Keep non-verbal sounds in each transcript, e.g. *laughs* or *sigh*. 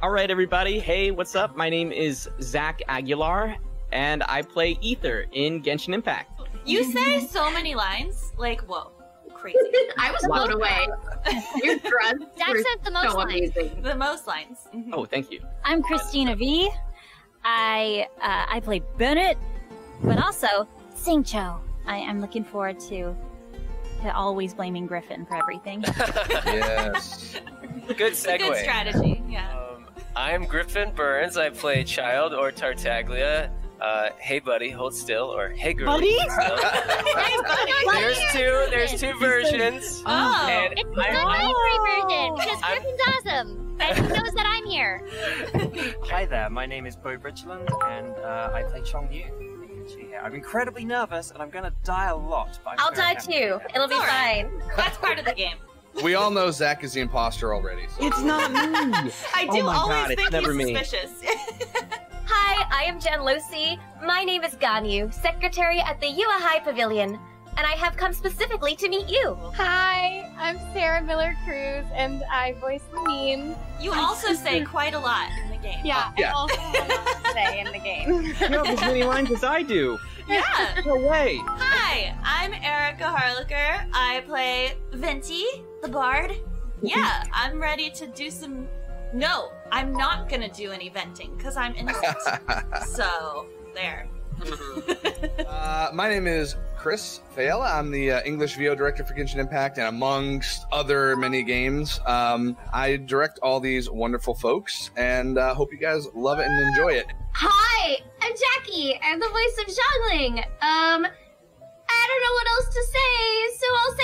All right, everybody. Hey, what's up? My name is Zach Aguilar, and I play Aether in Genshin Impact. You say so many lines. Like, whoa, crazy. *laughs* I was blown away. *laughs* Your grunts Zach were said the most so lines. amazing. the most lines. Mhm. Oh, thank you. I'm Cristina Vee. I uh, I play Bennett, but also Xingqiu. I am looking forward to to always blaming Griffin for everything. *laughs* Yes. Good It's a segue. good strategy. Yeah. I'm Griffin Burns. I play Childe or Tartaglia. Uh, hey, buddy, hold still, or hey, girl. Buddy? *laughs* hey, buddy. There's two. There's two versions. Oh. And It's the I'm, angry version because I'm- Griffin's awesome and he knows that I'm here. *laughs* Hi there, my name is Beau Bridgland, and uh, I play Chongyun. here. I'm incredibly nervous, and I'm gonna die a lot. But I'm I'll die happy. too. It'll be It's all right. fine. That's part of the game. We all know Zach is the imposter already. So. It's not me. I Oh do my always God, it's think never he's me. suspicious. *laughs* Hi, I am Jen Losi. My name is Ganyu, secretary at the Yuehai Pavilion, and I have come specifically to meet you. Hi, I'm Sarah Miller Crews, and I voice the meme. you also say quite a lot in the game. Yeah, Yeah. I also want to say in the game. *laughs* You have as many lines as I do. Yeah. No way. Hi, I'm Erika Harlacher. I play Venti, the bard. Yeah, *laughs* I'm ready to do some. No, I'm not gonna do any venting because I'm innocent. *laughs* so, there. *laughs* Uh, my name is Chris Faiella. I'm the uh, English VO director for Genshin Impact, and amongst other many games, um, I direct all these wonderful folks, and uh, hope you guys love it and enjoy it. Hi, I'm Jackie. I'm the voice of Xiangling. Um, I don't know what else to say, so I'll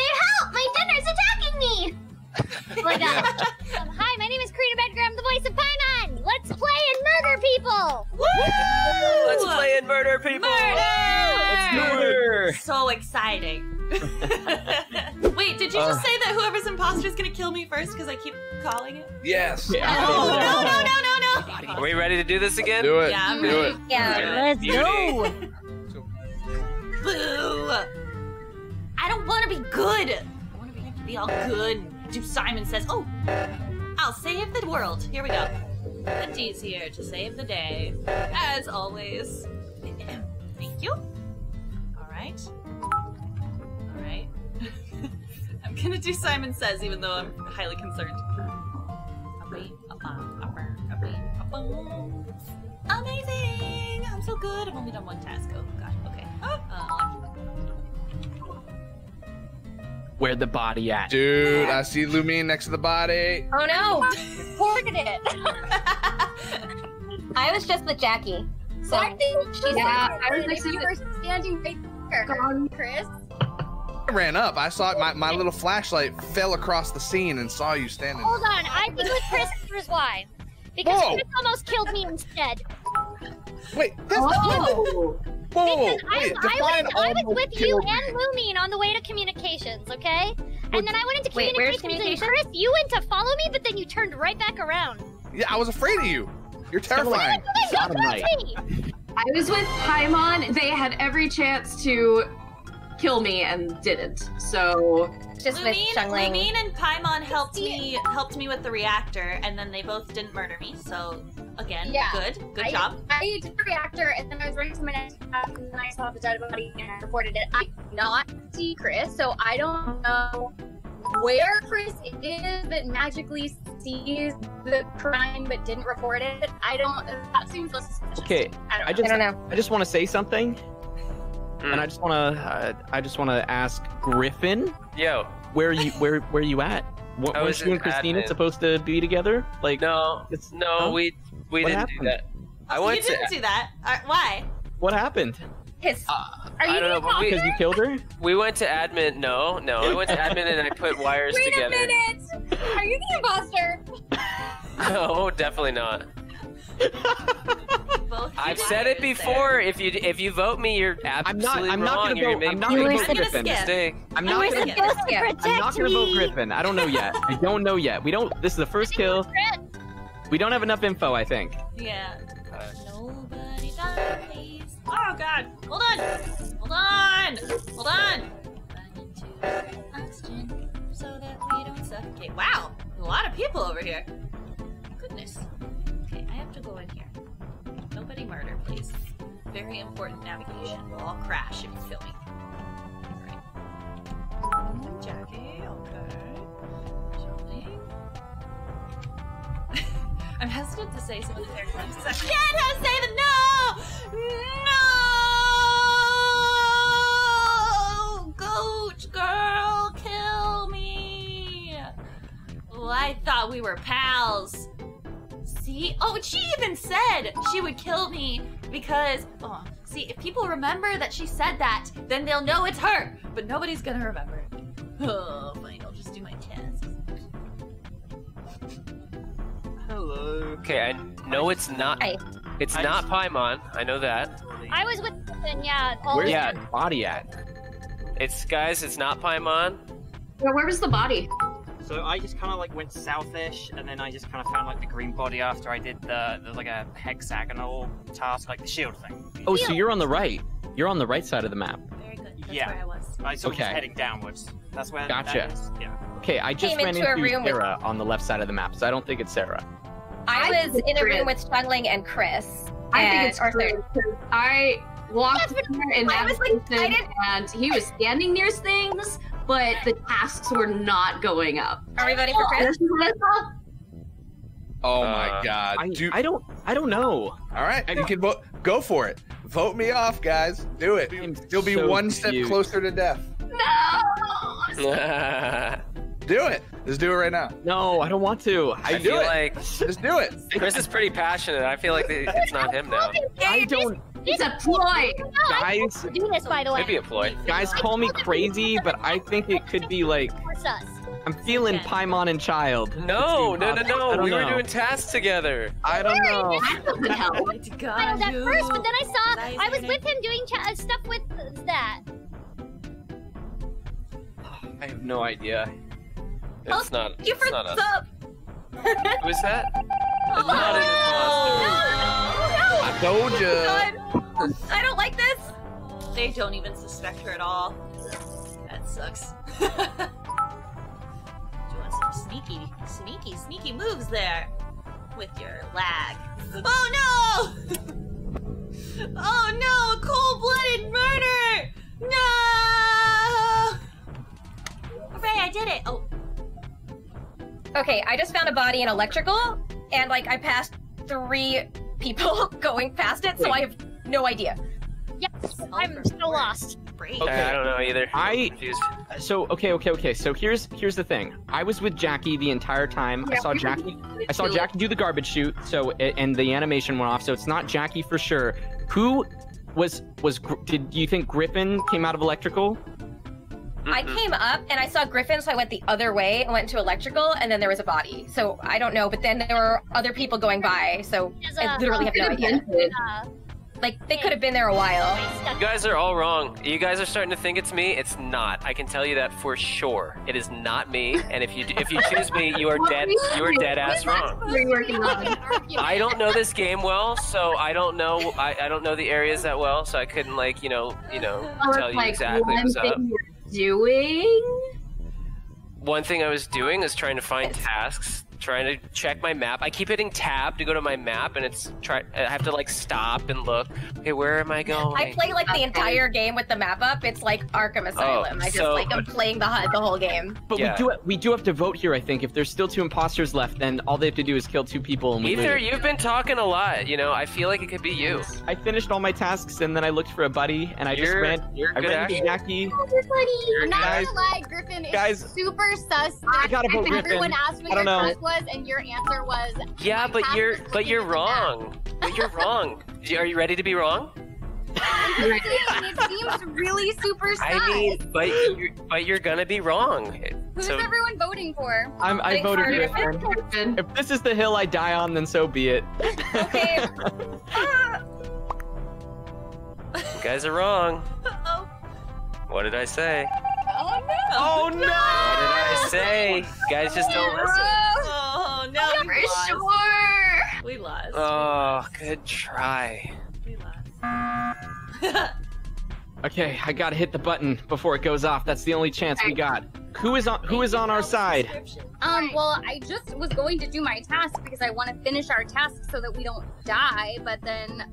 exciting. *laughs* Wait, did you just Uh. say that whoever's imposter is gonna kill me first because I keep calling it? Yes, Yeah. Oh, no, no, no, no, no! Are we ready to do this again? do it. Yeah, I'm do ready. it. Yeah, let's go. Boo! I don't want to be good. I want to be, be all good. and Do Simon says, "Oh, I'll save the world." Here we go. The D's here to save the day, as always. Do Simon Says, even though I'm highly concerned. Amazing! I'm so good. I've only done one task. Oh god. Okay. Uh, Where the body at? Dude, I see Lumine next to the body. Oh no! Reported it. *laughs* I was just with Jackie. So I think she's Yeah, I was if next to you were standing right there, Chris. I ran up. I saw it. My, my little flashlight fell across the scene and saw you standing. Hold on, I think it was Chris. Here's why. Because Whoa. Chris almost killed me instead. Wait, that's Oh! whoa! Because I, Wait, I, define was, I was with you me. and Lumine on the way to communications, okay? And then I went into communications, Wait, where's communications, and Chris, you went to follow me, but then you turned right back around. Yeah, I was afraid of you. You're Kinda like- terrifying. You guys don't Sodomite. trust me! I was with Paimon. They had every chance to kill me and didn't. So just with Lumine, Lumine and Paimon helped me helped me with the reactor, and then they both didn't murder me. So again, Yeah. good, good I, job. I did the reactor, and then I was running to my next task, and then I saw the dead body and I reported it. I did not see Chris, so I don't know where Chris is that magically sees the crime but didn't report it. I don't. That seems suspicious. Okay, I don't I just I don't know. I just want to say something, Mm. and I just want to uh, I just want to ask Griffin, Yo, where you where where you at? What I was was you and Cristina admin. supposed to be together? Like no, It's- no, huh? we we What didn't happened? do that. I you went to. didn't do that. Uh, why? what happened? His Uh, Are you I don't know, the but we, Because you killed her? we went to admin. No, no, I went to admin and I put wires *laughs* Wait together. a minute! Are you the imposter? *laughs* No, definitely not. Both I've said it wires before. If you if you vote me, you're I'm not. absolutely I'm wrong. not gonna you're vote. I'm not making gonna vote Griffin. skip. mistake. I'm not gonna. gonna- supposed to Yeah, protect I'm not gonna vote Griffin. I don't know yet. I don't know yet. We don't. This is the first kill. We don't have enough info. I think. Yeah. Nobody dies. Oh god. Hold on. Hold on. Hold on. Run oxygen so that we don't suffocate. Wow. A lot of people over here. Goodness. In here. Nobody murder, please. Very important navigation. We'll all crash if you kill me. Right. Jackie, okay. Jumping. *laughs* I'm hesitant to say some of the characters I can't have say the no! No! Goat girl, kill me! Well, I thought we were pals. See? Oh, she even said she would kill me because. Oh, see, if people remember that she said that, then they'll know it's her. But nobody's gonna remember. Oh, fine. I'll just do my test. Hello. Okay, I know it's not. Hi. It's I not just- Paimon. I know that. I was with Griffin, yeah. All Where's the Yeah. that body at? It's guys. It's not Paimon. Where, where was the body? So I just kind of like went southish, and then I just kind of found like the green body after I did the, the like a hexagonal task, like the shield thing. Oh, so you're on the right. You're on the right side of the map. Very good. That's Yeah. where I was. I sort Okay. was heading downwards. That's where. Gotcha. That is. Yeah. Okay, I just Came ran into a into room with- Sarah on the left side of the map, so I don't think it's Sarah. I I was in a room with Xiangling and Chris. I and, think it's or true. 'cause I walked That's there in I was like, I didn't- and he was standing near things, but the tasks were not going up. Are we voting for Chris? This is what I saw. Oh Uh, my god. I, Do- I don't I don't know. All right, you can vote. Go for it. Vote me off, guys. Do it. I'm You'll be so one step confused. closer to death. No. *laughs* Do it. Just do it right now. No, I don't want to. I I feel it. like Just do it. Chris is pretty passionate. I feel like it's not him now. I don't It's a ploy. guys do this, by the way. Could be a ploy. guys call me crazy, but I think it could be like I'm feeling Okay. Paimon and Childe. No, no, no, no. don't We were doing tasks together. I don't know. That doesn't *laughs* help. *laughs* It's I got know that you. first, but then I saw Nice I was with him doing cha- uh, stuff with that. *sighs* I have no idea. It's not. Thank you It's for not us. sub. *laughs* Who is that? Oh, It's not an imposter. I told you. *laughs* God. I don't like this. They don't even suspect her at all. That sucks. *laughs* Doing some sneaky, sneaky, sneaky moves there with your lag. Oh no! *laughs* oh no! Cold-blooded murder! No! Hooray! I did it. Oh, Okay, I just found a body in electrical, and like I passed three people *laughs* going past it, so I have no idea. Yes, Oh, I'm for so lost. great. Okay. I don't know either. I'm I- confused. So okay, okay, okay. So here's here's the thing. I was with Jackie the entire time. I saw Jackie. I saw Jackie do the garbage chute. So and the animation went off. So it's not Jackie for sure. Who was was? Did you think Griffin came out of electrical? I Mm-mm. came up and I saw Griffin, so I went the other way and went to electrical, and then there was a body. So I don't know, but then there were other people going by, so There's I a- literally have no idea. been. Uh, Like they could have been there a while. You guys are all wrong. You guys are starting to think it's me. It's not. I can tell you that for sure. It is not me. And if you if you choose me, you are *laughs* dead. You are dead ass wrong. What are you working on? I don't know this game well, so I don't know. I, I don't know the areas that well, so I couldn't like you know you know tell you exactly what's up. Doing. One thing I was doing is trying to find tasks, trying to check my map. I keep hitting tab to go to my map, and it's try. I have to like stop and look. Okay, where am I going? I play like the entire game with the map up. It's like Arkham oh, Asylum. I just so- like I'm playing the HUD the whole game. But Yeah. we do we do have to vote here. I think if there's still two imposters left, then all they have to do is kill two people and we Aether, lose. you've been talking a lot. You know, I feel like it could be you. I finished all my tasks and then I looked for a buddy and I just You're- ran. you're I good ran into actor. Jackie. Everybody. I'm not Guys- gonna lie, Griffin is guys, super sus. I gotta vote Griffin. Everyone asked what I don't your know. Task was, and your answer was. Yeah, but you're but you're at the map. wrong. But you're *laughs* wrong. Are you ready to be wrong? It seems really super sus. I mean, but you're, but you're gonna be wrong. Who's So everyone voting for? I'm, I Thanks voted for Griffin. Griffin. If this is the hill I die on, then so be it. Okay. *laughs* Ah. you guys are wrong. Oh, What did I say? Oh no! Oh no! What did I say? You guys just don't listen. Lost. sure. We lost. Oh, good try. We lost. *laughs* Okay, I gotta hit the button before it goes off. That's the only chance we got. who is on who is on our side? Um, well, I just was going to do my task because I want to finish our task so that we don't die, but then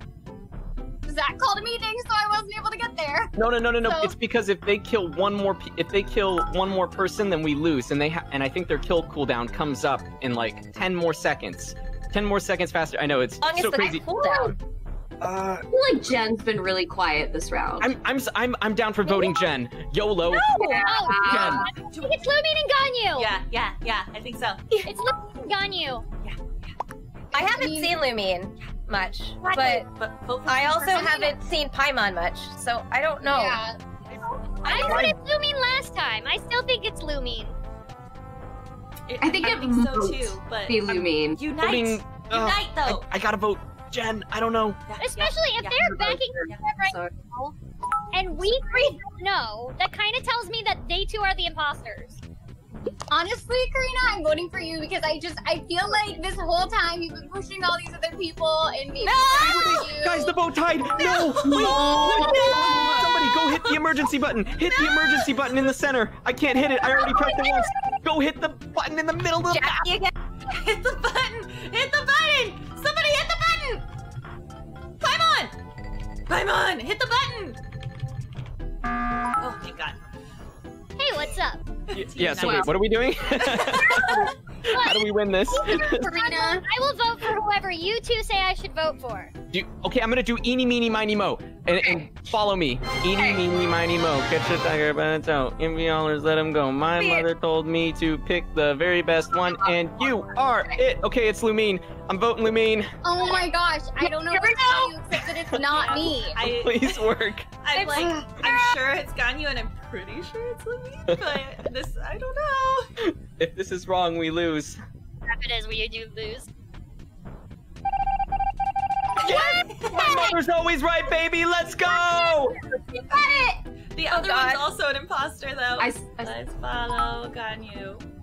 Zach called a meeting, so I wasn't able to get there. No, no, no, no, no. So- It's because if they kill one more, pe- if they kill one more person, then we lose, and they ha- and I think their kill cooldown comes up in like ten more seconds. Ten more seconds faster. I know it's Long as so the crazy. cooldown. Uh, I feel like Jen's been really quiet this round. I'm I'm s- I'm I'm down for voting Jen. YOLO. Oh, Jen. I think it's Lumine and Ganyu. Yeah, yeah, yeah. I think so. It's Lumine and Ganyu. Yeah. yeah. I haven't seen Lumine much, What? but But both I also haven't seen Paimon much, so I don't know. Yeah. I voted Lumine last time. I still think it's Lumine. I think I it think so might too. But be Lumine. unite, Voting. uh, unite I, though. I gotta vote Jen. I don't know. Yeah, Especially if yeah, they're backing yeah. them right Sorry. now, and we three don't know. That kind of tells me that they two are the imposters. Honestly, Corina, I'm voting for you because I just I feel like this whole time you've been pushing all these other people and me. No! you. Guys, the bow tied. No. no! Wait. Somebody go hit the emergency button. Hit the emergency button in the center. I can't hit it. I already pressed it once. Go hit the button in the middle of the map. Jackie again. Hit the button! Hit the button! Somebody hit the button! Paimon! Paimon, hit the button! Oh, thank God. Hey, what's up? Y- Yeah. So wait, what are we doing? *laughs* How do we win this? *laughs* Corina. *laughs* I will vote for whoever you two say I should vote for. Do, okay, I'm gonna do eeny, meeny, miny, mo, and, and follow me. Eeny, meeny, miny, mo. Catch a tiger by the toe. Envy allers, let him go. My mother told me to pick the very best one, and you are it. Okay, it's Lumine. I'm voting Lumine. Oh my gosh, I don't know what to tell you except that it's not me. *laughs* I, Please work. I'm like, I'm sure it's Ganyu and I'm pretty sure it's Lumine, but this, I don't know. *laughs* If this is wrong, we lose. If it is, we do lose. Yes! My mother's always right, baby. Let's go. You got it! The other oh, God. one's also an imposter, though. I, I, Let's follow Ganyu.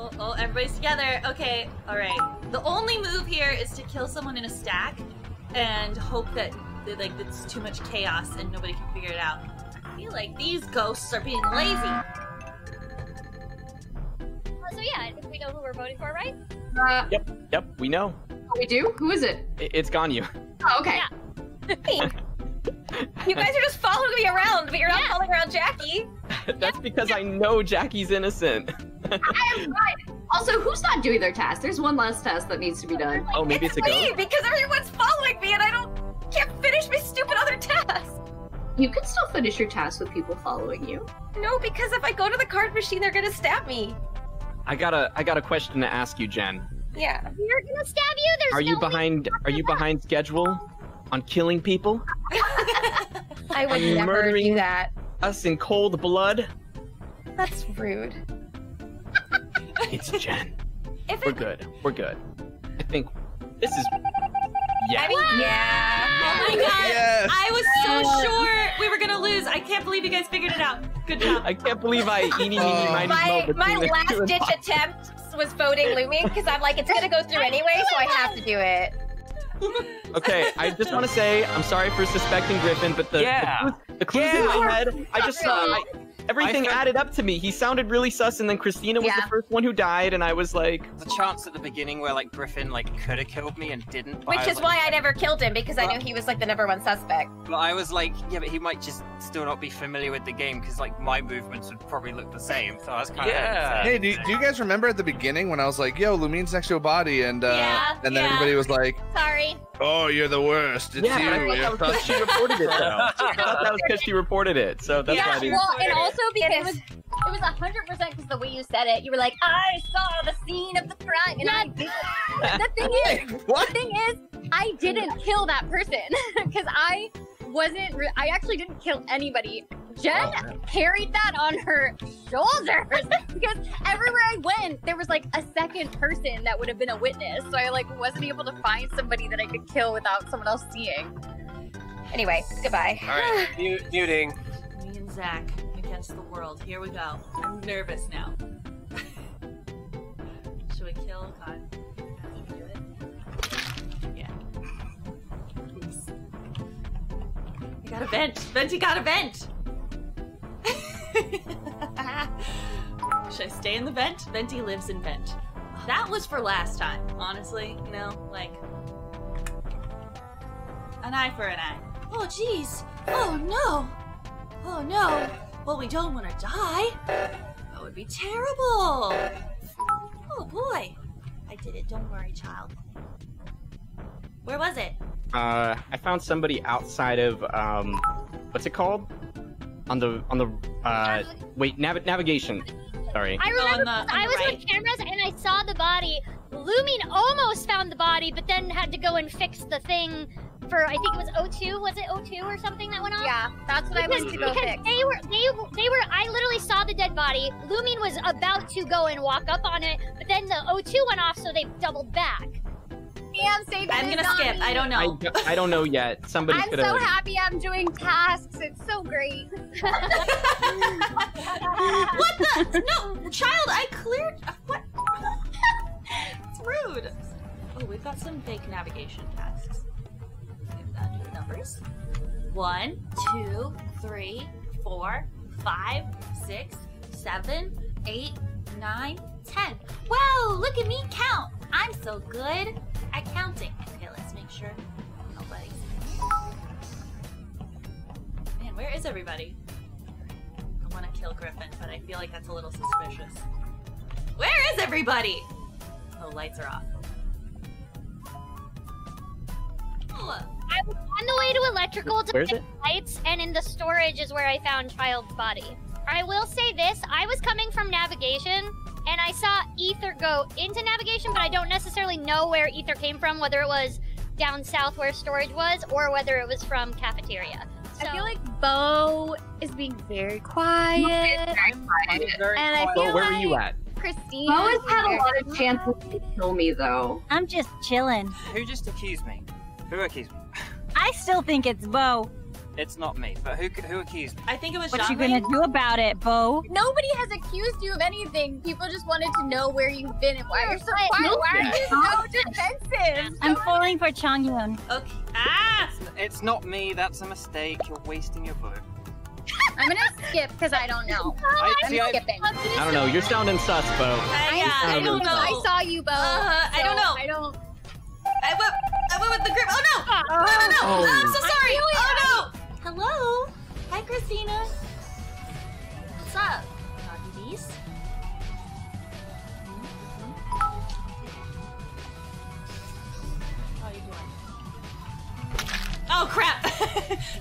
Oh, oh, everybody's together. Okay, alright. The only move here is to kill someone in a stack and hope that that, like it's too much chaos and nobody can figure it out. I feel like these ghosts are being lazy. Oh, so yeah, I think we know who we're voting for, right? uh, Yep, we know. we do? Who is it? I- It's Ganyu. Oh, okay. Yeah. *laughs* You guys are just following me around, but you're not Yeah. following around Jackie. *laughs* That's because I know Jackie's innocent. I am fine. Also, who's not doing their task? There's one last task that needs to be done. Oh, maybe it's, it's a me ghost. because everyone's following me and I don't can't finish my stupid other task. You can still finish your task with people following you. No, because if I go to the card machine, they're gonna stab me. I got a I got a question to ask you, Jen. Yeah. You're gonna stab you. There's Are you no way- behind Are you behind schedule on killing people? *laughs* I would never murdering- do that. Us in cold blood? That's rude. It's Jen. If We're it, good. We're good. I think this is yeah. I mean, yeah. Oh my god! Yes. I was so sure we were gonna lose. I can't believe you guys figured it out. Good job. I can't believe I eeny meeny Oh. miny My mo my between the two last ditch attempt was voting Lumine because I'm like, it's gonna go through anyway, so I have to do it. Okay, I just want to say I'm sorry for suspecting Griffin, but the Yeah. the, clues- the clues in my head, I just saw uh, I, everything I added up to me. He sounded really sus, and then Cristina was Yeah. the first one who died, and I was like, the chance at the beginning where like Griffin like could have killed me and didn't. Which is was why I never killed him because I knew he was like the number one suspect. But I was like, yeah, but he might just still not be familiar with the game because like my movements would probably look the same. So I was kind of Yeah. Hey, do, do you guys remember at the beginning when I was like, "Yo, Lumine's next to a body," and uh, Yeah, and then yeah. everybody was like, Sorry. "Oh, you're the worst. It's yeah, but I thought that was because she reported it, though. *laughs* I thought that was because she reported it, so that's why I Yeah, didn't. well, and also because It it was it was hundred percent because the way you said it, you were like, I saw the scene of the crime, and I did. The thing *laughs* is, what? the thing is, I didn't kill that person *laughs* because I wasn't. Re- I actually didn't kill anybody. Jen oh, carried that on her shoulders *laughs* because everywhere I went, there was like a second person that would have been a witness. So I like wasn't able to find somebody that I could kill without someone else seeing. Anyway, goodbye. All right, *sighs* mu- muting. Me and Zach against the world. Here we go. I'm nervous now. *laughs* Should we kill God? Should we do it? Yeah. Oops. I got a vent. Venti got a vent. *laughs* Should I stay in the vent? Venti lives in vent. That was for last time, honestly. You know, like an eye for an eye. Oh jeez. Oh no. Oh no. Well, we don't want to die. That would be terrible. Oh boy. I did it. Don't worry, child. Where was it? Uh, I found somebody outside of um, what's it called? On the on the uh, wait, nav- navigation. Sorry. I on remember the- on I was right? with cameras and I saw the body. Lumine almost found the body, but then had to go and fix the thing for I think it was O2. Was it O2 or something that went off? Yeah, that's what I went to go because fix. they were they they were I literally saw the dead body. Lumine was about to go and walk up on it, but then the O2 went off, so they doubled back. Damn, save I'm gonna skip. me. I don't I, know. d- I don't know yet. Somebody I'm could so have. happy I'm doing tasks. It's so great. *laughs* what the? No, child, I cleared. What? *laughs* it's rude. Oh, we've got some fake navigation tasks. Give that to the numbers. One, two, three, four, five, six, seven, eight, nine, ten. Wow, look at me count. I'm so good at counting. Okay, let's make sure nobody's. Man, where is everybody? I want to kill Griffin, but I feel like that's a little suspicious. Where is everybody? Oh, lights are off. I was on the way to electrical to Where's fix it? lights, and in the storage is where I found Childe's body. I will say this: I was coming from navigation, and I saw Aether go into navigation, but I don't necessarily know where Aether came from, whether it was down south where storage was, or whether it was from cafeteria. So, I feel like Beau is being very quiet. And I Beau, feel where were like you at? Christine. Beau has had a lot of chances to kill me, though. I'm just chilling. Who just accused me? Who accused me? I still think it's Beau. It's not me, but who who accused me? I think it was What are you gonna do about it, Beau? Nobody has accused you of anything. People just wanted to know where you've been and why you're so quiet. no Why are you so defensive? I'm falling for Chongyun. Okay. Ah! It's not me. That's a mistake. You're wasting your vote. I'm gonna skip because I don't know. *laughs* I, I'm see, I, skipping. I don't know. You're sounding sus, Beau. I, yeah, I I'm don't know. I saw you, Beau. Uh, I don't know. I don't. I went, I went with the grip. Oh no! No, no, no! Oh. I'm so sorry! Oh no! Hello? Hi, Cristina. What's up? Doggy beast? Mm-hmm. How are you doing? Oh crap! *laughs* It's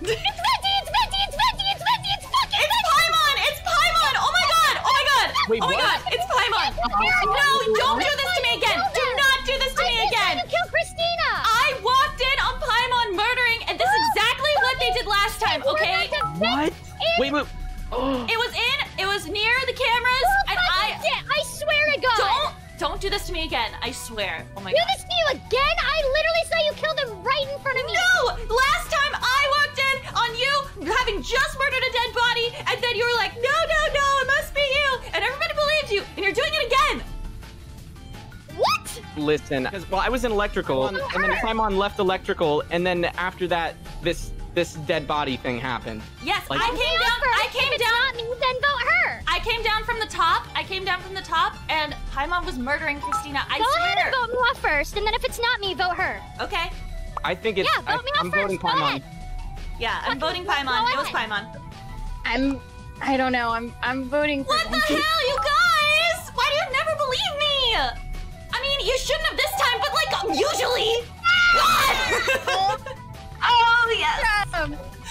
Venti! It's Venti! It's Venti! It's Venti! It's fucking It's Paimon! It's Paimon! Oh my god! Oh my god! Wait, oh my what? god! It's Paimon! No! Don't do this to me again! Last time, okay? What? Wait, wait. Oh. *gasps* It was in, it was near the cameras, oh and I I swear to God. don't, don't do this to me again. I swear. Oh my God. Do god. this to you again? I literally saw you kill them right in front of me. No! Last time I walked in on you having just murdered a dead body, and then you were like, no, no, no, it must be you, and everybody believed you, and you're doing it again. What? Listen, well, I was in electrical, and then Paimon left electrical, and then after that, this this dead body thing happened. Yes, Like- I came down. I came if it's down. not me, then vote her. I came down from the top. I came down from the top, and Paimon was murdering Cristina. I Go swear. ahead and vote me off first, and then if it's not me, vote her. Okay. I think it's. Yeah, vote I, me off I'm first. voting Go Paimon. ahead. Yeah, I'm voting go Paimon. It was. Paimon. I'm. I don't know. I'm. I'm voting for. What the hell, you guys? Why do you never believe me? I mean, you shouldn't have this time, but like usually.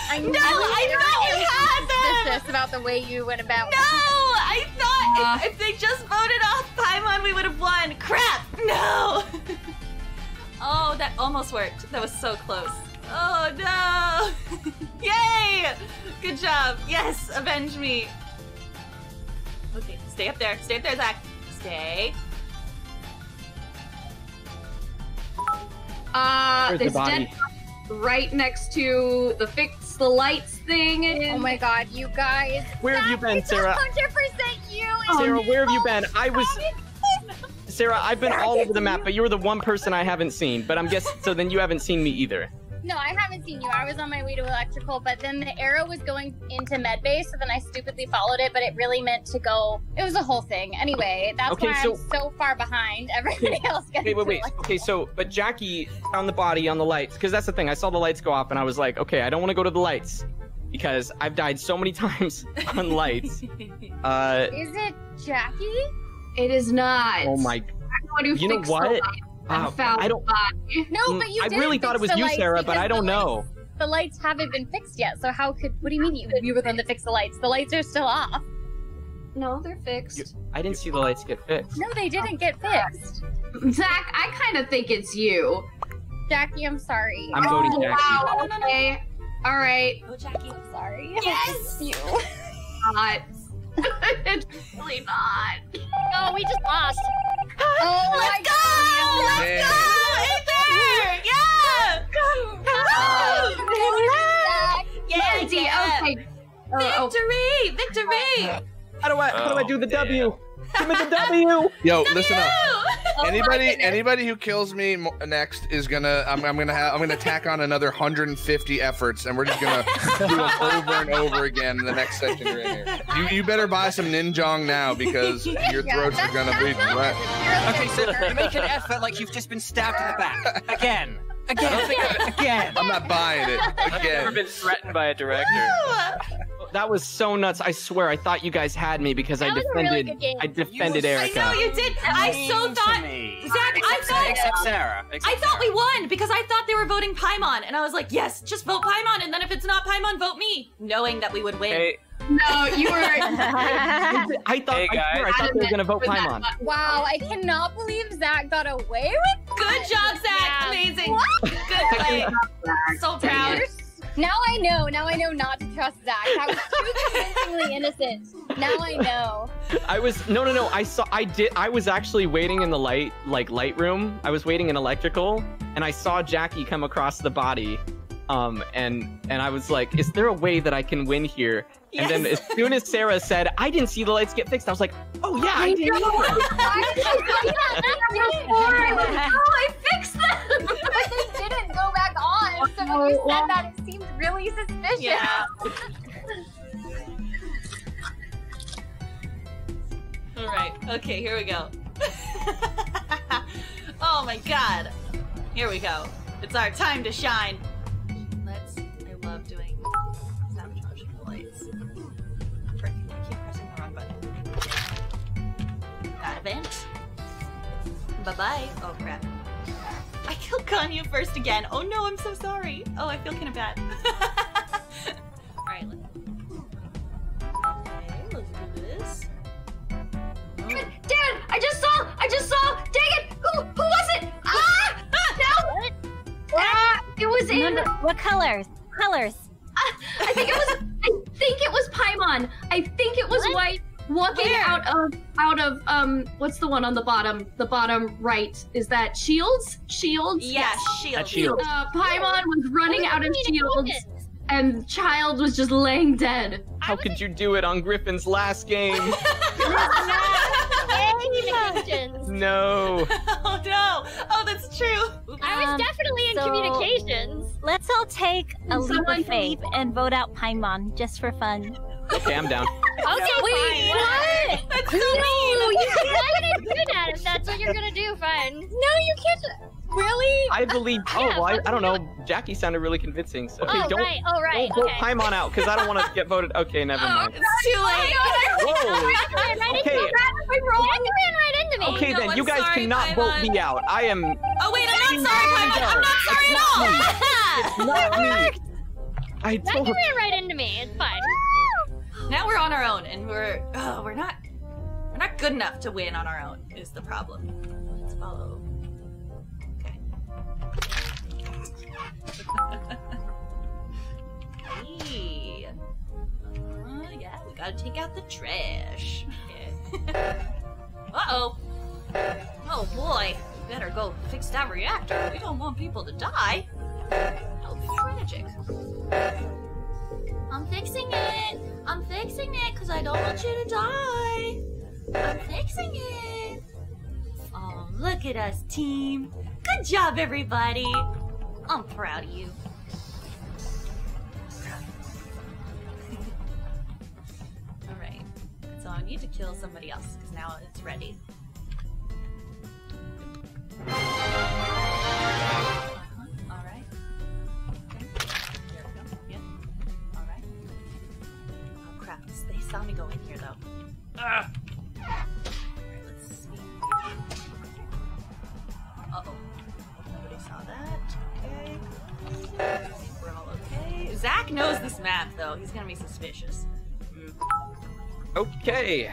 I No, I thought you had them. Suspicious about the way you went about. No, I thought if, if they just voted off Paimon, we would have won. Crap! No. *laughs* oh, that almost worked. That was so close. Oh no! *laughs* Yay! Good job. Yes, avenge me. Okay, stay up there. Stay up there, Zach. Stay. Uh, Where's the body? dead right next to the fix the lights thing. Oh my god, you guys. Where have you been, Sarah? 100% you. Sarah, where have you been? I was. Sarah, I've been all over the map, but you were the one person I haven't seen. But I'm guessing, so then you haven't seen me either. No, I haven't seen you. I was on my way to electrical, but then the arrow was going into med base, so then I stupidly followed it, but it really meant to go. It was a whole thing. Anyway, that's Okay, why so- I'm so far behind everybody else. Wait, wait, wait. Okay, so but Jackie found the body on the lights because that's the thing. I saw the lights go off and I was like, okay, I don't want to go to the lights because I've died so many *laughs* times on lights. *laughs* Uh, Is it Jackie? It is not. oh my. I'm the one who You know fixed what? The light Uh, found I don't. the body. No, but you I didn't really thought it was you, Sarah, but I don't the know. lights- The lights haven't been fixed yet, so how could? What do you mean you you were the one that fixed the lights? The lights are still off. No, they're fixed. You- I didn't see the lights get fixed. No, they didn't get fixed. *laughs* Zach, I kind of think it's you. Jackie, I'm sorry. I'm voting oh, Jackie. Wow. Okay. All right. Oh, Jackie. I'm sorry. Yes! *laughs* you. Not. *laughs* it's really not. Oh, we just lost. Oh my Let's go! Let's Yeah. go! Aether! Yeah! Yeah, Lindsay, yeah. okay. Uh, oh, Victory! Victory! How do I? How do I do the Oh, W? Give me the W. *laughs* Yo, listen up. Oh Anybody, anybody who kills me mo- next is gonna. I'm, I'm gonna have. I'm gonna tack on another 150 efforts, and we're just gonna do them over and over again in the next session you're in here. You, you better buy some Nin Jiom now because your Yeah, throats are gonna be not wet. Okay, so you make an effort like you've just been stabbed in the back. Again. Again. *laughs* Again. I'm not buying it Again. I've never been threatened by a director. That was so nuts. I swear, I thought you guys had me because I That was a really defended. good game. I defended I Erika. know you did. I so thought. Zach, I thought. Except Sarah. I Except thought we won because I thought they were voting Paimon, and I was like, yes, just vote Paimon, and then if it's not Paimon, vote me, knowing that we would win. Hey, no, you were. *laughs* *laughs* I thought. Hey, I, swear, I thought they were gonna vote For Paimon. Wow, I cannot believe Zach got away with Good job, Zach. Yeah. Amazing. Good play. *laughs* So proud. Now I know. Now I know not to trust Zach. I was too convincingly innocent. Now I know. I was no, no, no. I saw. I did. I was actually waiting in the light, like light room. I was waiting in electrical, and I saw Jackie come across the body. Um, and and I was like, is there a way that I can win here? And then as soon as Sarah said, I didn't see the lights get fixed, I was like, oh yeah, I did. *laughs* Did you do that? That's before. *laughs* Oh, I fixed them. *laughs* But they didn't go back on. So when you said that, it seemed really suspicious. Yeah. All right. Okay, here we go. oh my god. Here we go. It's our time to shine. Let's. I love doing That event. Bye bye. Oh crap. I killed Ganyu first again. Oh no, I'm so sorry. Oh, I feel kind of bad. *laughs* Alright, let's. Okay, let's do this. Dad, I just saw. I just saw. Dang it! Who? Who was it? *laughs* Ah! No! Ah! It was in. Remember, what colors? Colors. I think it was. I think it was Paimon. I think it was What? white walking Where? out of out of um. What's the one on the bottom? The bottom right is that Shields. Shields. Yeah, shield. That's shield. Uh, Paimon was running out of Shields, and Childe was just laying dead. How could you do it on Griffin's last game? *laughs* *laughs* No. *laughs* oh no! Oh, that's true. I was Um, definitely in so- communications. Let's all take a leap of faith and vote out Paimon just for fun. Okay, I'm down. *laughs* Okay, Wait, fine. what? That's so mean. Why would I do that if that's what you're gonna do? Fine. No, you can't. Really? I believe. Uh, oh, Yeah, well, I, I don't know. Jackie sounded really convincing. So, okay, oh don't, right, oh right, don't vote okay. Paimon out because I don't want to get voted. Okay, never oh, mind. It's too oh, late. Whoa. That ran Okay. into ran right into me. Okay, no, then I'm you guys sorry, cannot vote me out. I am Oh wait, I'm not sorry, Paimon. I'm not sorry at all. *laughs* It's not me. I That told. ran right into me. It's fine. Now we're on our own, and we're oh, we're not we're not good enough to win on our own. Is the problem? Let's follow. Okay. *laughs* hey. Uh, yeah, we gotta take out the trash. *laughs* Uh oh. Oh boy, we better go fix that reactor. We don't want people to die. That would be tragic. I'm fixing it. I'm fixing it because I don't want you to die. I'm fixing it. Oh, look at us, team. Good job, everybody. I'm proud of you. *laughs* All right, so I need to kill somebody else because now it's ready. Though. He's suspicious. Okay.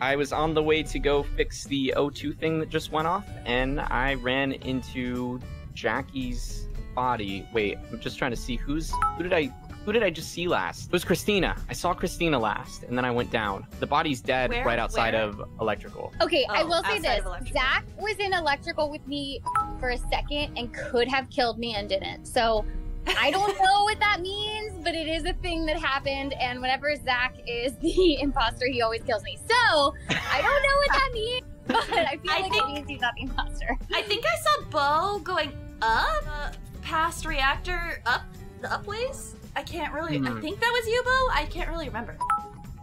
I was on the way to go fix the O2 thing that just went off, and I ran into Jackie's body. Wait, I'm just trying to see who's who did I who did I just see last? It was Cristina. I saw Cristina last, and then I went down. The body's dead Where? right outside Where? of electrical. Okay, I Oh, will say this. Zach was in electrical with me for a second and could have killed me and didn't. So I don't know what that means, but it is a thing that happened. And whenever Zach is the *laughs* imposter, he always kills me. So I don't know what that means, *laughs* but I feel I like think- it means he's not the imposter. I think I saw Beau going up uh, past reactor up the upways. I can't really. I Hmm. think that was you, Beau. I can't really remember.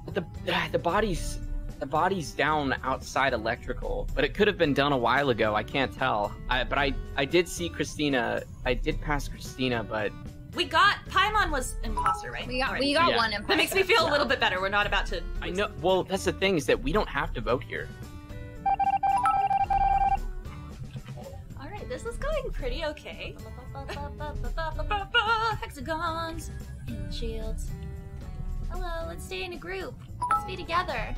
But the *sighs* the body's the body's down outside electrical, but it could have been done a while ago. I can't tell. I, but I I did see Cristina. I did pass Cristina, but We got Paimon was imposter, right? We got Alright. we got Yeah. one imposter. That makes me feel a little bit better. We're not about to. I know. Well, that's the thing is that we don't have to vote here. All right, this is going pretty okay. Hexagons and shields. Hello, let's stay in a group. Let's be together.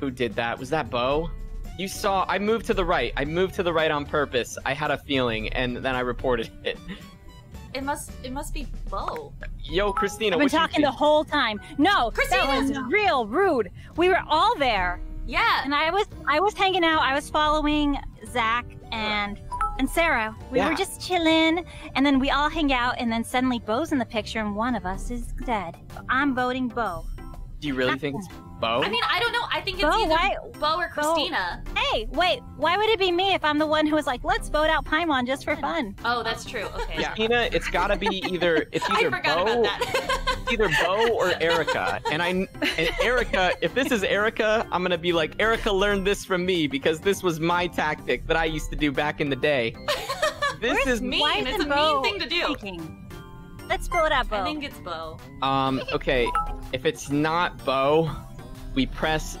Who did that? Was that Beau? You saw. I moved to the right. I moved to the right on purpose. I had a feeling, and then I reported *laughs* it. It must. It must be Beau. Yo, Cristina. I've been talking the whole time. No, Cristina! that was real rude. We were all there, Yeah. and I was I was hanging out. I was following Zach and and Sarah. We Yeah. were just chilling, and then we all hang out, and then suddenly Beau's in the picture, and one of us is dead. I'm voting Beau. Do you really think it's Beau? I mean, I don't know. I think it's Beau, either why- Beau or Cristina. Hey, wait, why would it be me if I'm the one who was like, let's vote out Paimon just for fun? Oh, that's true. Okay. Yeah. Cristina, it's gotta be either it's *laughs* either forgot Beau, about that. either Beau or Erika. And I and Erika, if this is Erika, I'm gonna be like, Erika learned this from me because this was my tactic that I used to do back in the day. *laughs* This is mean. Why It's isn't a mean thing to do. speaking? Let's vote out Beau. I think it's Beau. um okay. If it's not Beau, we press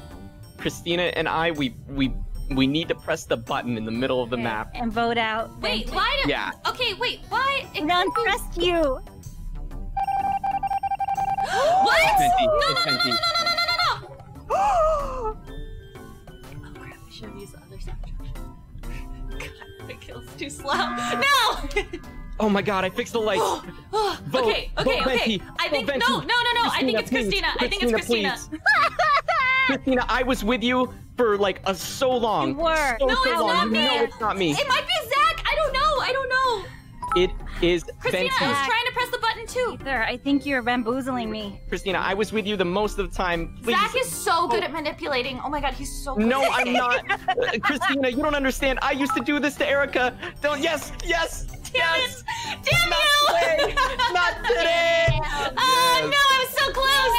Cristina and I. We we we need to press the button in the middle of the Okay, map. and vote out. Wait, why did? Yeah. Okay, wait. Why? It None could be- trust you. What? Venti, No, it's no, no, no, no, no, no, no, no, no. Oh crap! I should have used the other soundtrack. God, the kill's too slow. No. Oh my god! I fixed the lights. Vote. okay, okay, Vote okay. Venti. I think Vote no, no, no, no. I think Cristina, it's please. Cristina. I think it's Cristina. please. *laughs* Cristina, I was with you for like a so long. You were. So, No, so it's long. not me. know it's not me. It might be Zach. I don't know. I don't know. It is Cristina, Venti. I was trying to press the button too. Aether, I think you're bamboozling me. Cristina, I was with you the most of the time. Please. Zach is so good at manipulating. Oh my god, he's so good. No, I'm *laughs* not. Uh, Cristina, you don't understand. I used to do this to Erika. Don't. Yes, yes, Damn yes. it! Damn Not you! today. Not *laughs* today. Oh no, I was so close.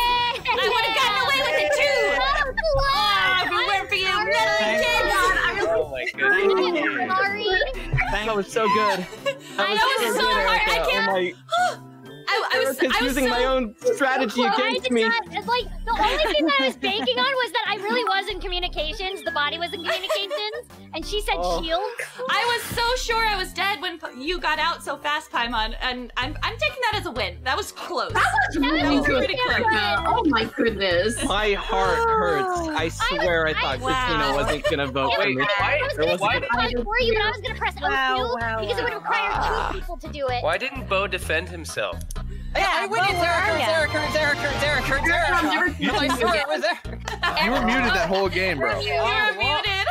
I would have gotten away with it too. Oh, if it weren't for you, meddling kids. Oh my goodness. *laughs* Sorry. That was so good. That That was so good, hard. I can't- Oh my. I, I was, Erika's I was using so. my own strategy I against me. not. It's like the only thing that I was banking on was that I really was in communications. The body was in communications, and she said Oh. shield. I was so sure I was dead when you got out so fast, Paimon, and I'm, I'm taking that as a win. That was close. That was really pretty close. good. Oh my goodness. My heart hurts. I swear I, thought Wow. Cristina wasn't gonna *laughs* vote for me. gonna- I was gonna wasn't say gonna- it for you, but I was gonna press Wow, O2 wow, because it would require two people to do it. Why didn't Beau defend himself? Yeah, I win. It's Erika, it's Erika, it's Erika, it's Erika, it's Erika. I swear it was Erika. You were muted that whole game, bro. You're Oh, muted.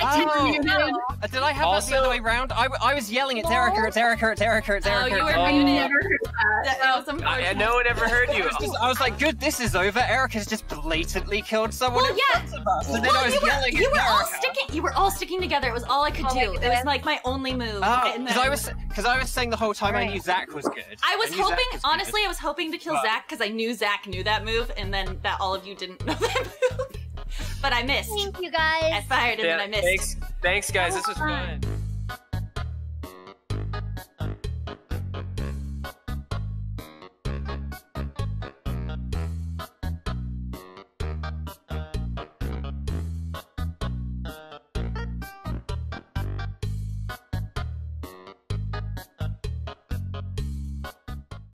I Oh. did. Uh, Did I have that Also- the other way round? I, w- I was yelling, it's Erika, it's Erika, it's Erika, it's Oh, you were it's muted. Never That, that was I, no one ever heard you. *laughs* I was, just, I was like, good, this is over. Eric has just blatantly killed someone Well, in yeah. front of us. And then well, I was you were, yelling you at were all sticking. You were all sticking together. It was all I could Oh my do. It was like my only move. Oh, because I was because I was saying the whole time I knew Zach was good. I was I hoping, was good. honestly, I was hoping to kill But- Zach because I knew Zach knew that move, and then that all of you didn't *laughs* know that move. but I missed. Thank you guys. I fired and Yeah, then I missed. Thanks, thanks, guys. This was fun.